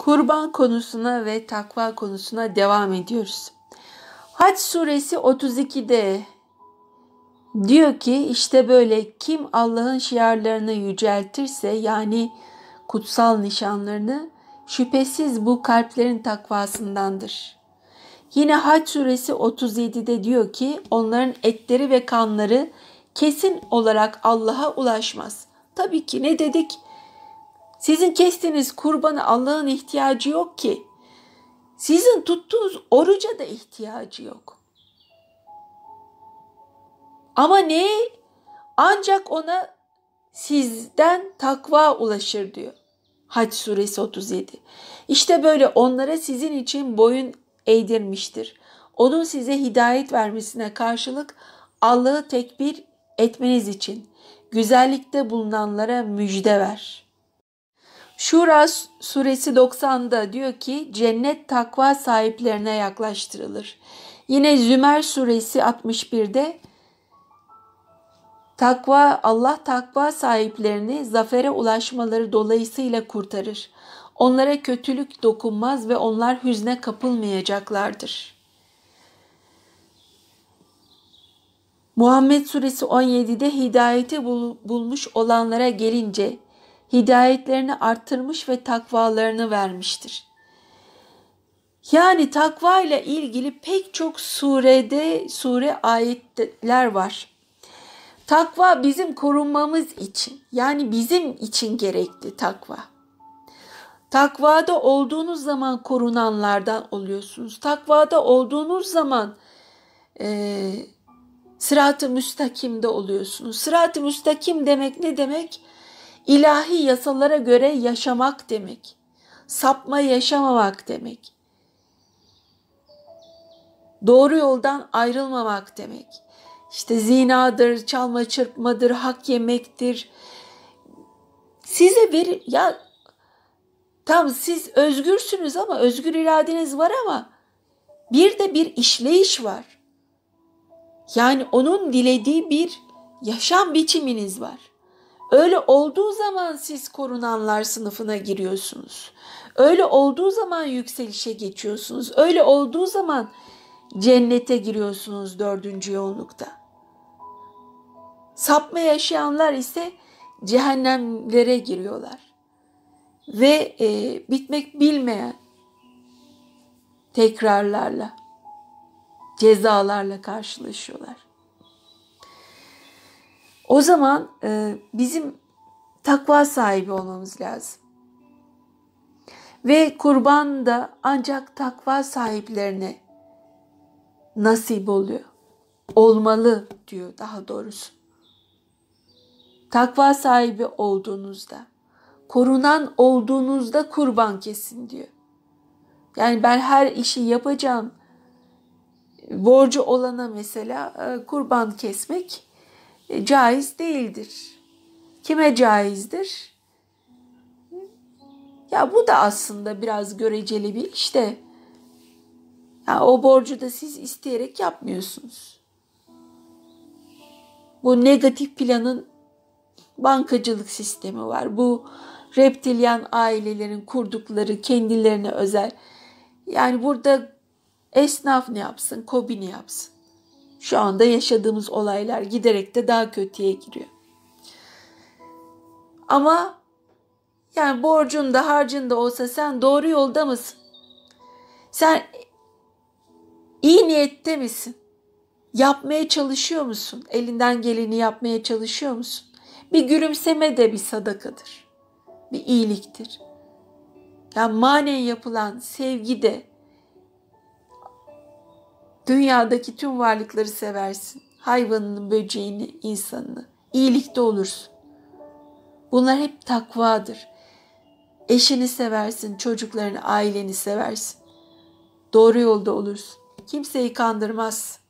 Kurban konusuna ve takva konusuna devam ediyoruz. Haç suresi 32'de diyor ki işte böyle kim Allah'ın şiarlarını yüceltirse yani kutsal nişanlarını şüphesiz bu kalplerin takvasındandır. Yine Haç suresi 37'de diyor ki onların etleri ve kanları kesin olarak Allah'a ulaşmaz. Tabii ki ne dedik? Sizin kestiğiniz kurbanı Allah'ın ihtiyacı yok ki. Sizin tuttuğunuz oruca da ihtiyacı yok. Ama ne? Ancak ona sizden takva ulaşır diyor. Hac suresi 37. İşte böyle onlara sizin için boyun eğdirmiştir. Onun size hidayet vermesine karşılık Allah'ı tekbir etmeniz için güzellikte bulunanlara müjde ver. Şura suresi 90'da diyor ki cennet takva sahiplerine yaklaştırılır. Yine Zümer suresi 61'de takva Allah takva sahiplerini zafere ulaşmaları dolayısıyla kurtarır. Onlara kötülük dokunmaz ve onlar hüzne kapılmayacaklardır. Muhammed suresi 17'de hidayeti bul, bulmuş olanlara gelince hidayetlerini arttırmış ve takvalarını vermiştir. Yani takva ile ilgili pek çok surede sure ayetler var. Takva bizim korunmamız için yani bizim için gerekli takva. Takvada olduğunuz zaman korunanlardan oluyorsunuz. Takvada olduğunuz zaman e, sırat-ı müstakimde oluyorsunuz. Sırat-ı müstakim demek ne demek? İlahi yasalara göre yaşamak demek. Sapma yaşamamak demek. Doğru yoldan ayrılmamak demek. İşte zinadır, çalma çırpmadır, hak yemektir. Size verir ya tam siz özgürsünüz ama özgür iradeniz var ama bir de bir işleyiş var. Yani onun dilediği bir yaşam biçiminiz var. Öyle olduğu zaman siz korunanlar sınıfına giriyorsunuz. Öyle olduğu zaman yükselişe geçiyorsunuz. Öyle olduğu zaman cennete giriyorsunuz dördüncü yollukta. Sapma yaşayanlar ise cehennemlere giriyorlar. Ve e, bitmek bilmeyen tekrarlarla, cezalarla karşılaşıyorlar. O zaman e, bizim takva sahibi olmamız lazım. Ve kurban da ancak takva sahiplerine nasip oluyor. Olmalı diyor daha doğrusu. Takva sahibi olduğunuzda, korunan olduğunuzda kurban kesin diyor. Yani ben her işi yapacağım. Borcu olana mesela e, kurban kesmek caiz değildir. Kime caizdir? Ya bu da aslında biraz göreceli bir işte. Ya o borcu da siz isteyerek yapmıyorsunuz. Bu negatif planın bankacılık sistemi var. Bu reptilyan ailelerin kurdukları kendilerine özel. Yani burada esnaf ne yapsın, kobi ne yapsın? Şu anda yaşadığımız olaylar giderek de daha kötüye giriyor. Ama yani borcun da harcın da olsa sen doğru yolda mısın? Sen iyi niyette misin? Yapmaya çalışıyor musun? Elinden geleni yapmaya çalışıyor musun? Bir gülümseme de bir sadakadır. Bir iyiliktir. Yani manen yapılan sevgi de dünyadaki tüm varlıkları seversin. Hayvanını, böceğini, insanını. İyilikte olursun. Bunlar hep takvadır. Eşini seversin, çocuklarını, aileni seversin. Doğru yolda olursun. Kimseyi kandırmaz.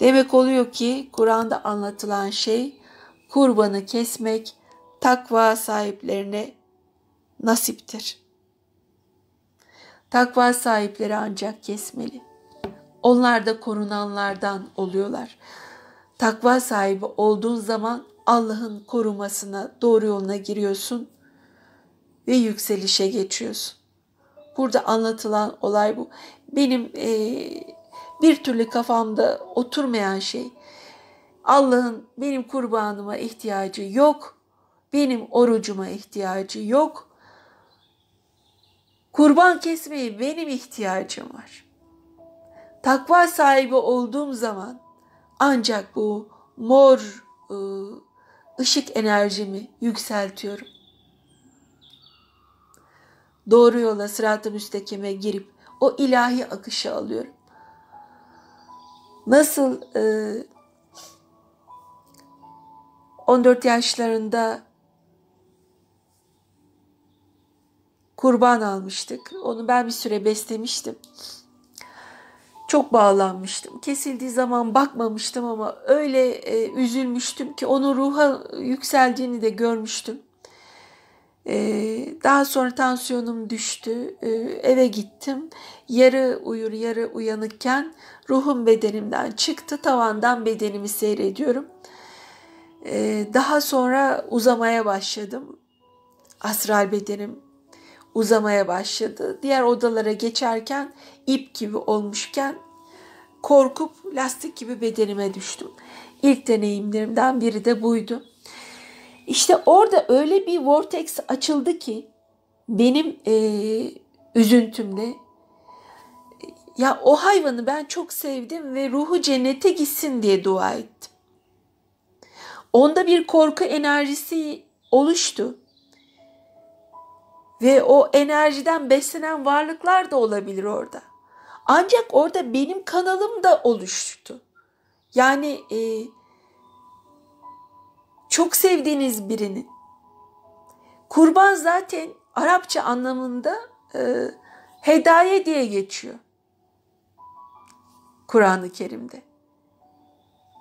Demek oluyor ki Kur'an'da anlatılan şey kurbanı kesmek takva sahiplerine nasiptir. Takva sahipleri ancak kesmeli. Onlar da korunanlardan oluyorlar. Takva sahibi olduğun zaman Allah'ın korumasına, doğru yoluna giriyorsun. ve yükselişe geçiyorsun. Burada anlatılan olay bu. Benim e, bir türlü kafamda oturmayan şey Allah'ın benim kurbanıma ihtiyacı yok. Benim orucuma ihtiyacı yok. Kurban kesmeye benim ihtiyacım var. Takva sahibi olduğum zaman ancak bu mor ıı, ışık enerjimi yükseltiyorum. Doğru yola sırat-ı girip o ilahi akışı alıyorum. Nasıl e, 14 yaşlarında kurban almıştık. Onu ben bir süre beslemiştim. Çok bağlanmıştım. Kesildiği zaman bakmamıştım ama öyle e, üzülmüştüm ki onun ruha yükseldiğini de görmüştüm. E, daha sonra tansiyonum düştü. E, eve gittim. Yarı uyur yarı uyanıkken ruhum bedenimden çıktı. Tavandan bedenimi seyrediyorum. E, daha sonra uzamaya başladım. Astral bedenim uzamaya başladı. Diğer odalara geçerken ip gibi olmuşken korkup lastik gibi bedenime düştüm. İlk deneyimlerimden biri de buydu. İşte orada öyle bir vortex açıldı ki benim e, üzüntümle ya o hayvanı ben çok sevdim ve ruhu cennete gitsin diye dua ettim. Onda bir korku enerjisi oluştu. Ve o enerjiden beslenen varlıklar da olabilir orada. Ancak orada benim kanalım da oluştu. Yani e, çok sevdiğiniz birinin. Kurban zaten Arapça anlamında e, hedaye diye geçiyor. Kur'an-ı Kerim'de.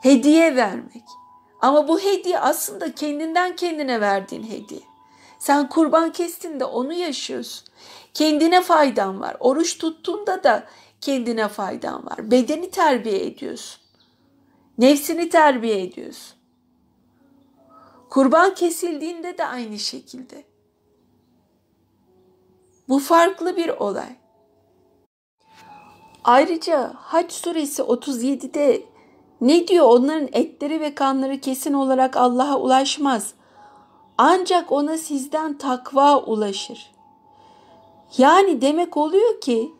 Hediye vermek. Ama bu hediye aslında kendinden kendine verdiğin hediye. Sen kurban kestin de onu yaşıyorsun. Kendine faydan var. Oruç tuttuğunda da kendine faydan var. Bedeni terbiye ediyorsun. Nefsini terbiye ediyorsun. Kurban kesildiğinde de aynı şekilde. Bu farklı bir olay. Ayrıca Hac suresi 37'de ne diyor? Onların etleri ve kanları kesin olarak Allah'a ulaşmaz. Ancak ona sizden takva ulaşır. Yani demek oluyor ki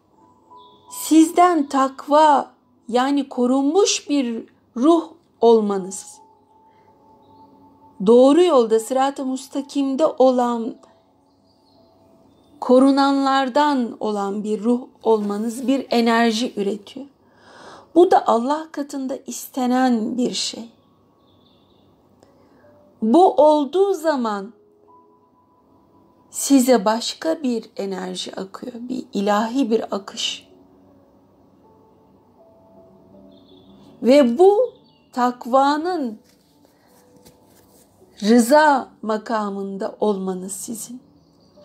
sizden takva yani korunmuş bir ruh olmanız, doğru yolda sırat-ı mustakimde olan korunanlardan olan bir ruh olmanız bir enerji üretiyor. Bu da Allah katında istenen bir şey. Bu olduğu zaman size başka bir enerji akıyor, bir ilahi bir akış. Ve bu takvanın rıza makamında olmanız sizin,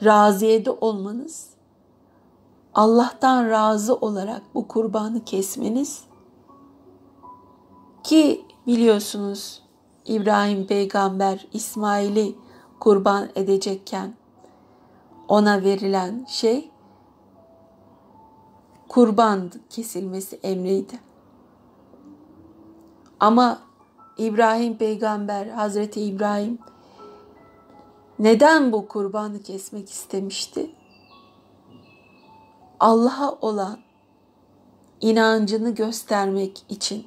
raziyede olmanız, Allah'tan razı olarak bu kurbanı kesmeniz ki biliyorsunuz İbrahim peygamber İsmail'i kurban edecekken ona verilen şey kurban kesilmesi emriydi. Ama İbrahim peygamber, Hazreti İbrahim neden bu kurbanı kesmek istemişti? Allah'a olan inancını göstermek için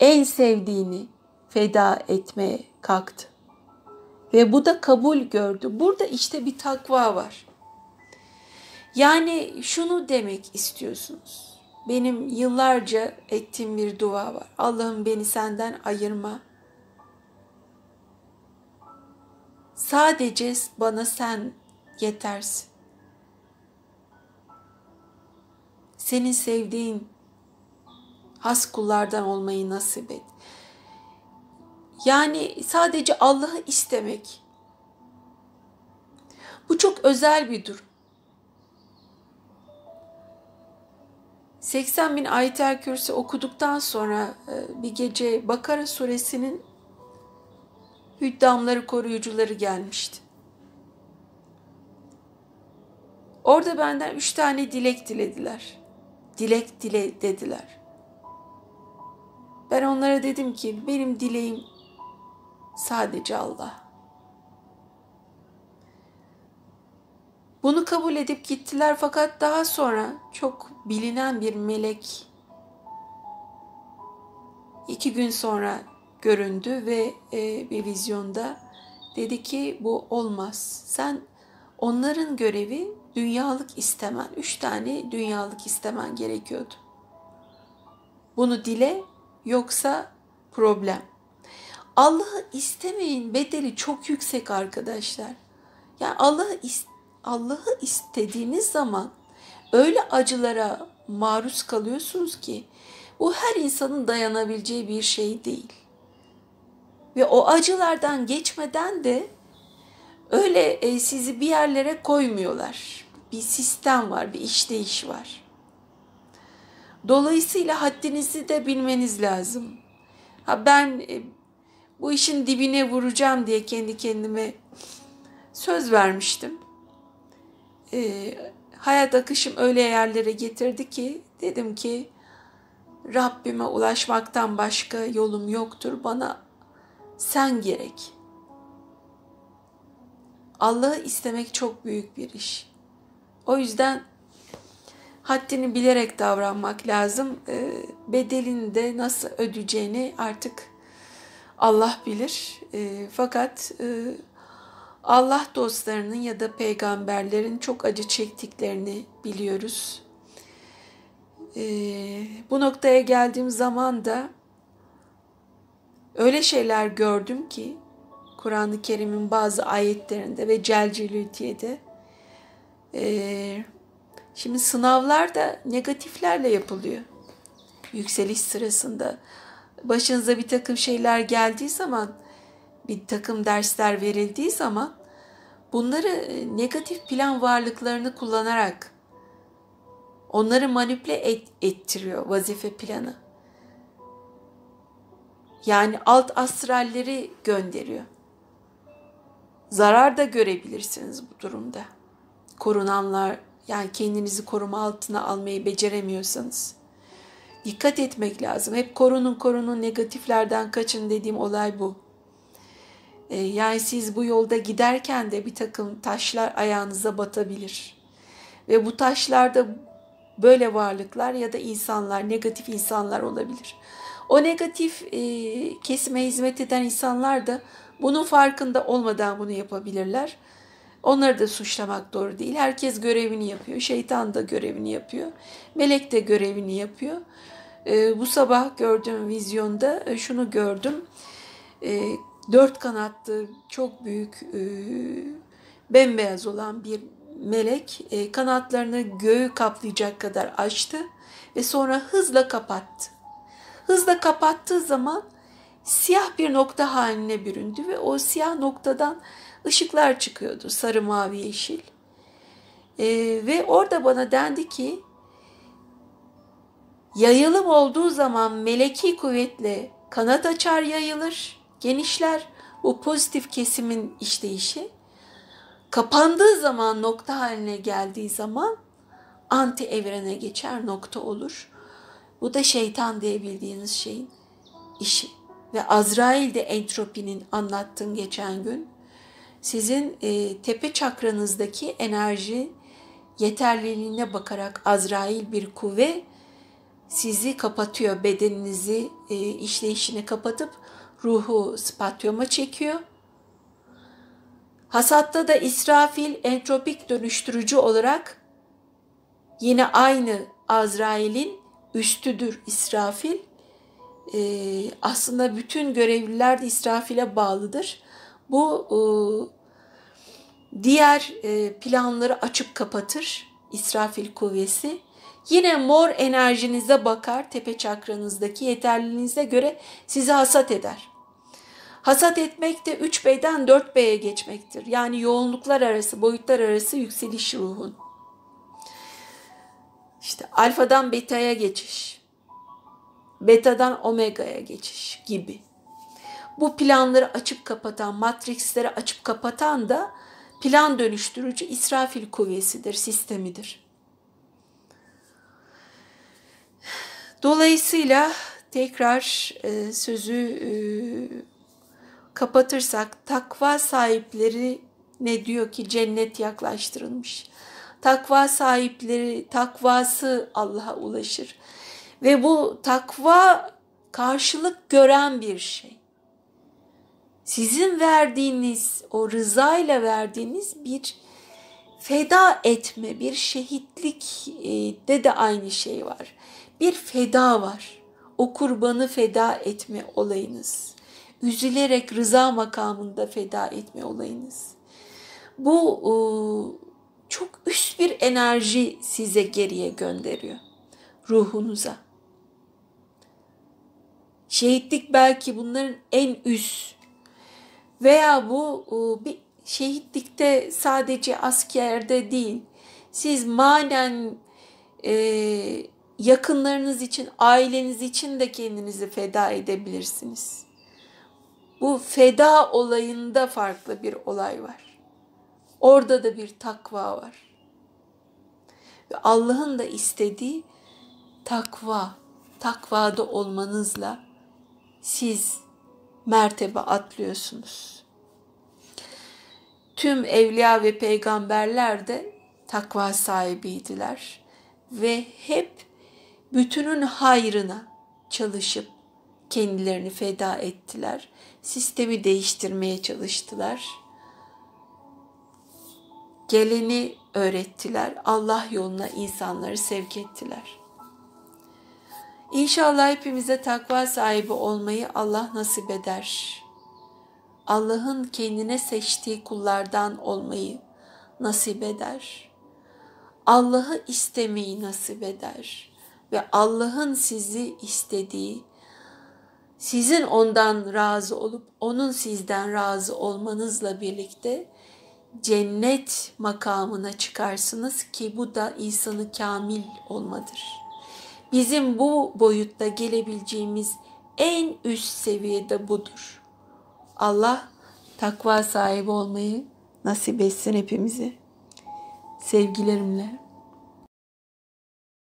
en sevdiğini feda etmeye kalktı. Ve bu da kabul gördü. Burada işte bir takva var. Yani şunu demek istiyorsunuz. Benim yıllarca ettiğim bir dua var. Allah'ım beni senden ayırma. Sadece bana sen yetersin. Senin sevdiğin has kullardan olmayı nasip et. Yani sadece Allah'ı istemek. Bu çok özel bir durum. 80 bin ayet-el kürsü okuduktan sonra e, bir gece Bakara suresinin hüddamları koruyucuları gelmişti. Orada benden üç tane dilek dilediler. Dilek dile dediler. Ben onlara dedim ki benim dileğim sadece Allah. Bunu kabul edip gittiler fakat daha sonra çok bilinen bir melek iki gün sonra göründü ve e, bir vizyonda dedi ki bu olmaz. Sen onların görevi dünyalık istemen. Üç tane dünyalık istemen gerekiyordu. Bunu dile yoksa problem. Allah'ı istemeyin bedeli çok yüksek arkadaşlar. Yani Allah'ı Allah'ı istediğiniz zaman öyle acılara maruz kalıyorsunuz ki bu her insanın dayanabileceği bir şey değil. Ve o acılardan geçmeden de öyle e, sizi bir yerlere koymuyorlar. Bir sistem var, bir işleyiş var. Dolayısıyla haddinizi de bilmeniz lazım. Ha ben e, bu işin dibine vuracağım diye kendi kendime söz vermiştim. E, hayat akışım öyle yerlere getirdi ki dedim ki Rabbime ulaşmaktan başka yolum yoktur. Bana sen gerek. Allah'ı istemek çok büyük bir iş. O yüzden haddini bilerek davranmak lazım. E, bedelini de nasıl ödeyeceğini artık Allah bilir. E, fakat e, Allah dostlarının ya da peygamberlerin çok acı çektiklerini biliyoruz. E, bu noktaya geldiğim zaman da öyle şeyler gördüm ki Kur'an-ı Kerim'in bazı ayetlerinde ve Celcelütiye'de e, şimdi sınavlar da negatiflerle yapılıyor. Yükseliş sırasında başınıza bir takım şeyler geldiği zaman bir takım dersler verildiği zaman bunları e, negatif plan varlıklarını kullanarak onları manipüle et, ettiriyor vazife planı. Yani alt astralleri gönderiyor. Zarar da görebilirsiniz bu durumda. Korunanlar yani kendinizi koruma altına almayı beceremiyorsanız dikkat etmek lazım. Hep korunun korunun negatiflerden kaçın dediğim olay bu. Ee, yani siz bu yolda giderken de bir takım taşlar ayağınıza batabilir. Ve bu taşlarda böyle varlıklar ya da insanlar, negatif insanlar olabilir. O negatif e, kesime hizmet eden insanlar da bunun farkında olmadan bunu yapabilirler. Onları da suçlamak doğru değil. Herkes görevini yapıyor. Şeytan da görevini yapıyor. Melek de görevini yapıyor. E, bu sabah gördüğüm vizyonda e, şunu gördüm. E, dört kanatlı, çok büyük, e, bembeyaz olan bir melek e, kanatlarını göğü kaplayacak kadar açtı ve sonra hızla kapattı. Hızla kapattığı zaman siyah bir nokta haline büründü ve o siyah noktadan ışıklar çıkıyordu sarı mavi yeşil. Ee, ve orada bana dendi ki yayılım olduğu zaman meleki kuvvetle kanat açar yayılır, genişler. Bu pozitif kesimin işleyişi. Kapandığı zaman nokta haline geldiği zaman anti evrene geçer nokta olur. Bu da şeytan diye bildiğiniz şeyin işi. Ve Azrail de entropinin anlattığım geçen gün. Sizin e, tepe çakranızdaki enerji yeterliliğine bakarak Azrail bir kuvve sizi kapatıyor. Bedeninizi e, işleyişine kapatıp ruhu spatyoma çekiyor. Hasatta da İsrafil entropik dönüştürücü olarak yine aynı Azrail'in üstüdür İsrafil. Ee, aslında bütün görevliler de İsrafil'e bağlıdır. Bu e, diğer e, planları açıp kapatır İsrafil kuvvesi. Yine mor enerjinize bakar tepe çakranızdaki yeterliliğinize göre sizi hasat eder. Hasat etmek de 3B'den 4B'ye geçmektir. Yani yoğunluklar arası, boyutlar arası yükseliş ruhun. İşte alfadan beta'ya geçiş. Beta'dan omega'ya geçiş gibi. Bu planları açıp kapatan, matriksleri açıp kapatan da plan dönüştürücü İsrafil kuvvesidir, sistemidir. Dolayısıyla tekrar e, sözü e, kapatırsak takva sahipleri ne diyor ki cennet yaklaştırılmış. Takva sahipleri takvası Allah'a ulaşır. Ve bu takva karşılık gören bir şey. Sizin verdiğiniz, o rıza ile verdiğiniz bir feda etme, bir şehitlik de de aynı şey var. Bir feda var. O kurbanı feda etme olayınız. Üzülerek rıza makamında feda etme olayınız. Bu çok üst bir enerji size geriye gönderiyor. Ruhunuza. Şehitlik belki bunların en üst veya bu bir şehitlikte sadece askerde değil. Siz manen e, yakınlarınız için, aileniz için de kendinizi feda edebilirsiniz. Bu feda olayında farklı bir olay var. Orada da bir takva var. Ve Allah'ın da istediği takva, takvada olmanızla siz mertebe atlıyorsunuz. Tüm evliya ve peygamberler de takva sahibiydiler ve hep bütünün hayrına çalışıp kendilerini feda ettiler. Sistemi değiştirmeye çalıştılar. Geleni öğrettiler. Allah yoluna insanları sevk ettiler. İnşallah hepimize takva sahibi olmayı Allah nasip eder. Allah'ın kendine seçtiği kullardan olmayı nasip eder. Allah'ı istemeyi nasip eder ve Allah'ın sizi istediği, sizin ondan razı olup onun sizden razı olmanızla birlikte cennet makamına çıkarsınız ki bu da insanı kamil olmadır.'' Bizim bu boyutta gelebileceğimiz en üst seviyede budur. Allah takva sahibi olmayı nasip etsin hepimize. Sevgilerimle.